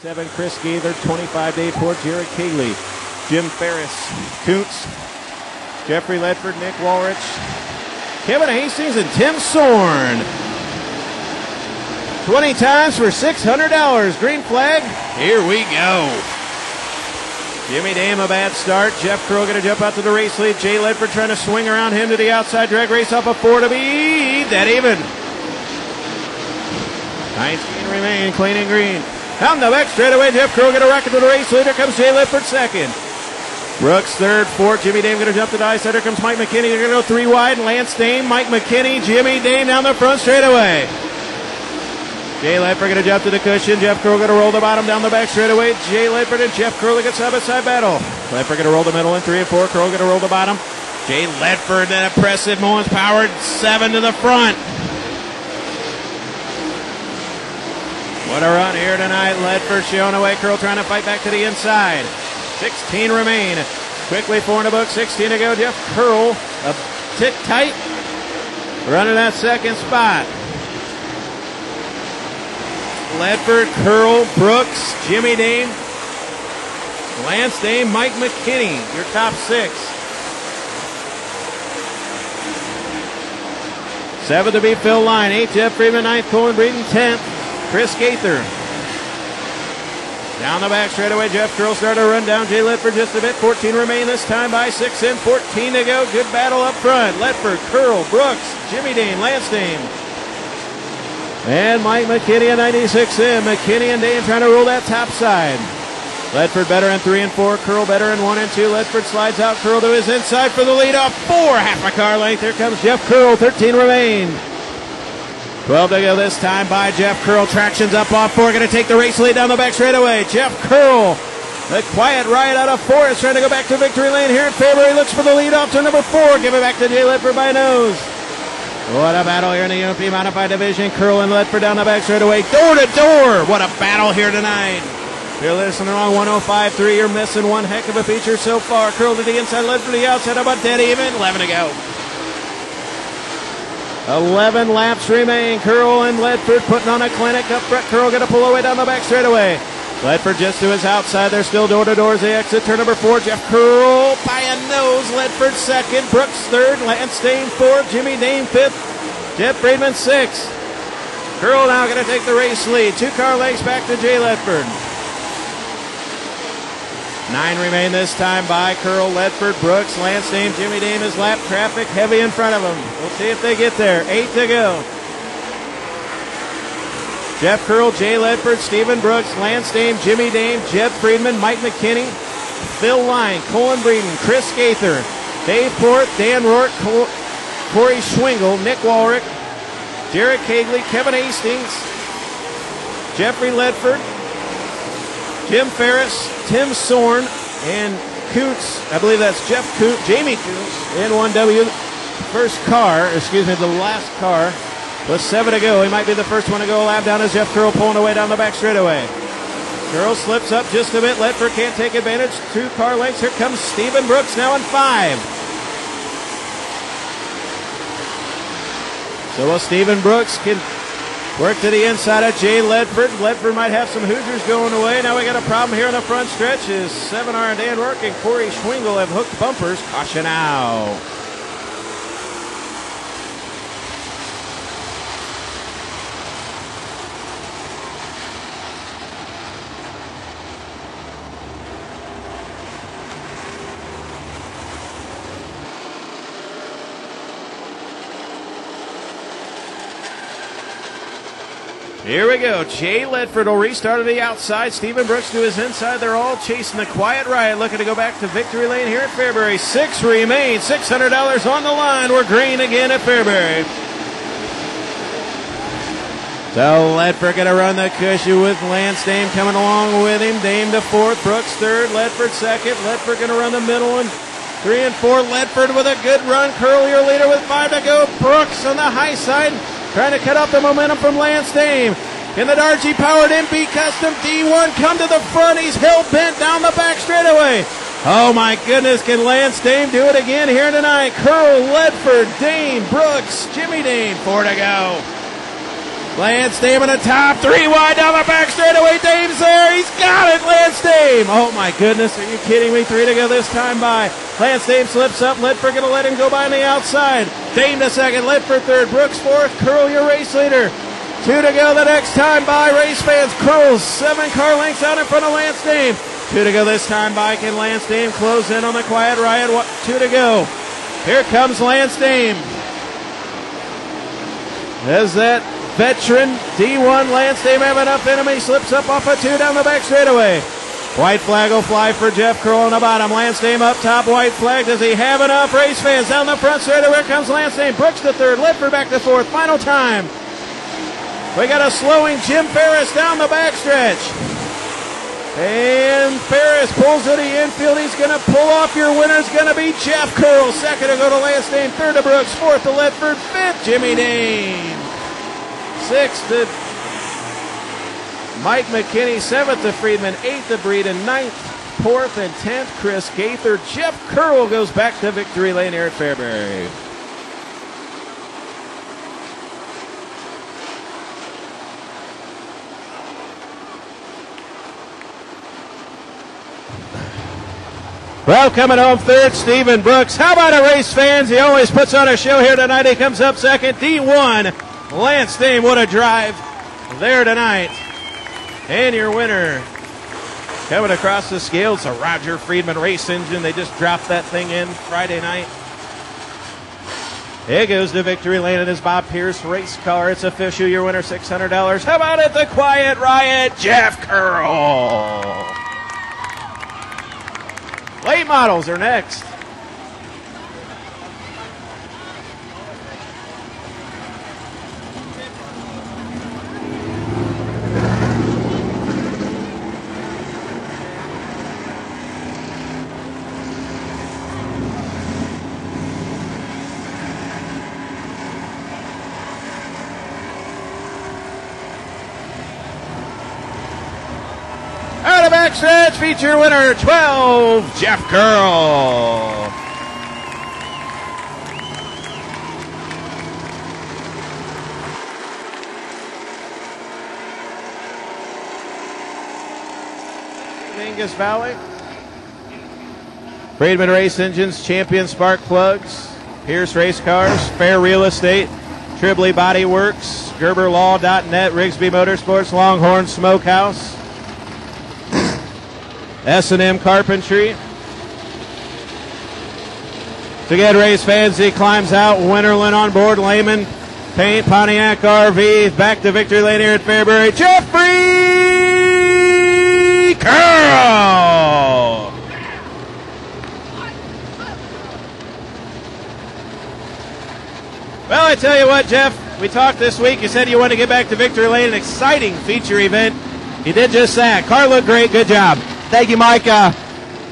Seven, Chris Gaither, 25 Dave Port, Jared Cagley, Jim Ferris, Koontz, Jeffrey Ledford, Nick Walrich, Kevin Hastings, and Tim Sorn. 20 times for $600. Green flag. Here we go. Jimmy Dame a bad start. Jeff Curl going to jump out to the race lead. Jay Ledford trying to swing around him to the outside. Drag race off a four to be that even. 19 remain. Clean and green. Down the back straightaway. Jeff Curl going a rocket to the race leader. Comes Jay Ledford second. Brooks third, fourth. Jimmy Dame going to jump the side. Here comes Mike McKinney. They're going to go three wide. Lance Dame, Mike McKinney, Jimmy Dame down the front straightaway. Jay Ledford going to jump to the cushion. Jeff Curl going to roll the bottom down the back straightaway. Jay Ledford and Jeff Curl get side by side battle. Ledford going to roll the middle in three and four. Curl going to roll the bottom. Jay Ledford, that impressive Mullins powered seven to the front. What a run here tonight. Ledford showing away. Curl trying to fight back to the inside. 16 remain. Quickly four in the book. 16 to go. Jeff Curl a tick tight. Running that second spot. Ledford, Curl, Brooks, Jimmy Dame, Lance Dame, Mike McKinney, your top six. Seven to be Phil Line, eighth Jeff Friedman, ninth Colin Breeden, tenth Chris Gaither. Down the back straightaway, Jeff Curl started to run down Jay Ledford just a bit. 14 remain this time by six in, 14 to go. Good battle up front. Ledford, Curl, Brooks, Jimmy Dame, Lance Dame. And Mike McKinney at 96 in. McKinney and Dame trying to roll that top side. Ledford better in three and four. Curl better in one and two. Ledford slides out. Curl to his inside for the lead off four. Half a car length. Here comes Jeff Curl. 13 remain. 12 to go this time by Jeff Curl. Traction's up off four. Going to take the race lead down the back straightaway. Jeff Curl. The Quiet Riot out of four is trying to go back to victory lane here in Fairbury. Looks for the lead off to number four. Give it back to Jay Ledford by nose. What a battle here in the UMP Modified Division. Curl and Ledford down the back straight away. Door to door. What a battle here tonight. You're listening on 105.3, you're missing one heck of a feature so far. Curl to the inside, Ledford to the outside. About dead even. 11 to go. 11 laps remain. Curl and Ledford putting on a clinic. Up front, Curl going to pull away down the back straight away. Ledford just to his outside. They're still door to door as they exit turn number four. Jeff Curl by a nose. Ledford second. Brooks third. Lance Dame fourth. Jimmy Dame fifth. Jeff Friedman sixth. Curl now going to take the race lead. Two car lengths back to Jay Ledford. Nine remain this time by Curl, Ledford, Brooks, Lance Dame, Jimmy Dame is lap traffic heavy in front of them. We'll see if they get there. Eight to go. Jeff Curl, Jay Ledford, Stephen Brooks, Lance Dame, Jimmy Dame, Jeff Friedman, Mike McKinney, Phil Line, Colin Breeden, Chris Gaither, Dave Port, Dan Rourke, Col- Corey Schwingle, Nick Walrick, Jared Cagley, Kevin Hastings, Jeffrey Ledford, Jim Ferris, Tim Sorn, and Coots. I believe that's Jeff Coots, Jamie Coots, N1W. First car, excuse me, the last car. With seven to go, he might be the first one to go a lap down as Jeff Curl pulling away down the back straightaway. Curl slips up just a bit. Ledford can't take advantage. Two car lengths. Here comes Stephen Brooks now in five. So well, Stephen Brooks can work to the inside of Jay Ledford. Ledford might have some Hoosiers going away. Now we got a problem here in the front stretch. Is 7R and Dan Rourke and Corey Schwingle have hooked bumpers. Caution now. Here we go. Jay Ledford will restart to the outside. Stephen Brooks to his inside. They're all chasing the quiet riot, looking to go back to victory lane here at Fairbury. Six remain. $600 on the line. We're green again at Fairbury. So Ledford going to run the cushion with Lance Dame coming along with him. Dame to fourth. Brooks third. Ledford second. Ledford going to run the middle one. Three and four. Ledford with a good run. Curl your leader with five to go. Brooks on the high side. Trying to cut off the momentum from Lance Dame. In the Dargy powered MP Custom D1 come to the front? He's hill bent down the back straightaway. Oh my goodness, can Lance Dame do it again here tonight? Curl, Ledford, Dame, Brooks, Jimmy Dame, four to go. Lance Dame in the top, three wide down the back straightaway. Dame's there. He's got it, Lance Dame. Oh my goodness, are you kidding me? Three to go this time by. Lance Dame slips up. Ledford gonna let him go by on the outside. Dame to second, Ledford third, Brooks fourth. Curl your race leader. Two to go the next time by. Race fans, Curls seven car lengths out in front of Lance Dame. Two to go this time by. Can Lance Dame close in on the Quiet Riot? Two to go. Here comes Lance Dame. As that veteran D1 Lance Dame have enough enemy slips up off a two down the back straightaway. White flag will fly for Jeff Curl on the bottom. Lance Dame up top. White flag. Does he have enough? Race fans down the front straightaway. Here comes Lance Dame. Brooks to third. Lipper back to fourth. Final time. We got a slowing Jim Ferris down the backstretch. And Ferris pulls to the infield. He's going to pull off. Your winner's going to be Jeff Curl. Second to go to Lance Dame. Third to Brooks. Fourth to Ledford. Fifth, Jimmy Dame. Sixth to Mike McKinney. Seventh to Friedman. Eighth to Breeden. Ninth, fourth, and tenth, Chris Gaither. Jeff Curl goes back to victory lane here at Fairbury. Well, coming home third, Stephen Brooks. How about a race, fans? He always puts on a show here tonight. He comes up second. D1, Lance Dame. What a drive there tonight. And your winner coming across the scales, a Roger Friedman race engine. They just dropped that thing in Friday night. It goes to victory lane in his Bob Pierce race car. It's official. Your winner, $600. How about it? The Quiet Riot, Jeff Curl. Late models are next. Out of backstretch, feature winner 12, Jeff Curl. Angus Valley. Friedman Race Engines, Champion Spark Plugs, Pierce Race Cars, Fair Real Estate, Tribbley Body Works, GerberLaw.net, Rigsby Motorsports, Longhorn Smokehouse, S&M Carpentry. To get race fans, he climbs out. Winterland on board. Lehman Paint Pontiac RV back to victory lane here at Fairbury. Jeffrey Curl. Well, I tell you what, Jeff, we talked this week. You said you want to get back to victory lane, an exciting feature event. You did just that. Car looked great. Good job. Thank you, Mike. Uh,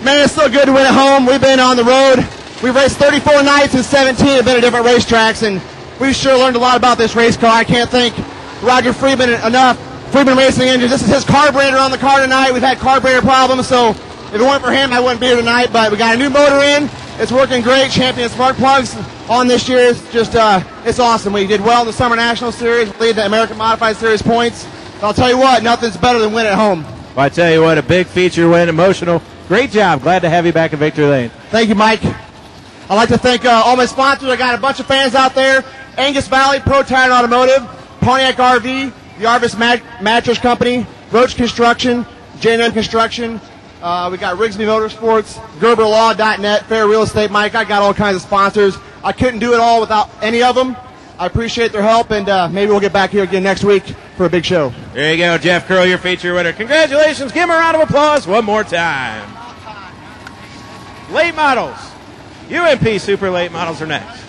man, it's so good to win at home. We've been on the road. We've raced 34 nights and 17 have been at different racetracks, and we've sure learned a lot about this race car. I can't thank Roger Friedman enough. Friedman Racing Engine. This is his carburetor on the car tonight. We've had carburetor problems, so if it weren't for him, I wouldn't be here tonight. But we got a new motor in. It's working great. Champion spark plugs on this year. It's just, uh, it's awesome. We did well in the Summer National Series. Lead the American Modified Series points. But I'll tell you what, nothing's better than winning at home. Well, I tell you what, a big feature win, emotional. Great job. Glad to have you back in victory lane. Thank you, Mike. I'd like to thank uh, all my sponsors. I got a bunch of fans out there. Angus Valley, Pro Tire Automotive, Pontiac RV, the Arvis Mat- Mattress Company, Roach Construction, J&M Construction. Uh, we got Rigsby Motorsports, GerberLaw.net, Fair Real Estate. Mike, I got all kinds of sponsors. I couldn't do it all without any of them. I appreciate their help, and uh, maybe we'll get back here again next week for a big show. There you go, Jeff Curl, your feature winner. Congratulations. Give him a round of applause one more time. Late models. UMP Super Late models are next.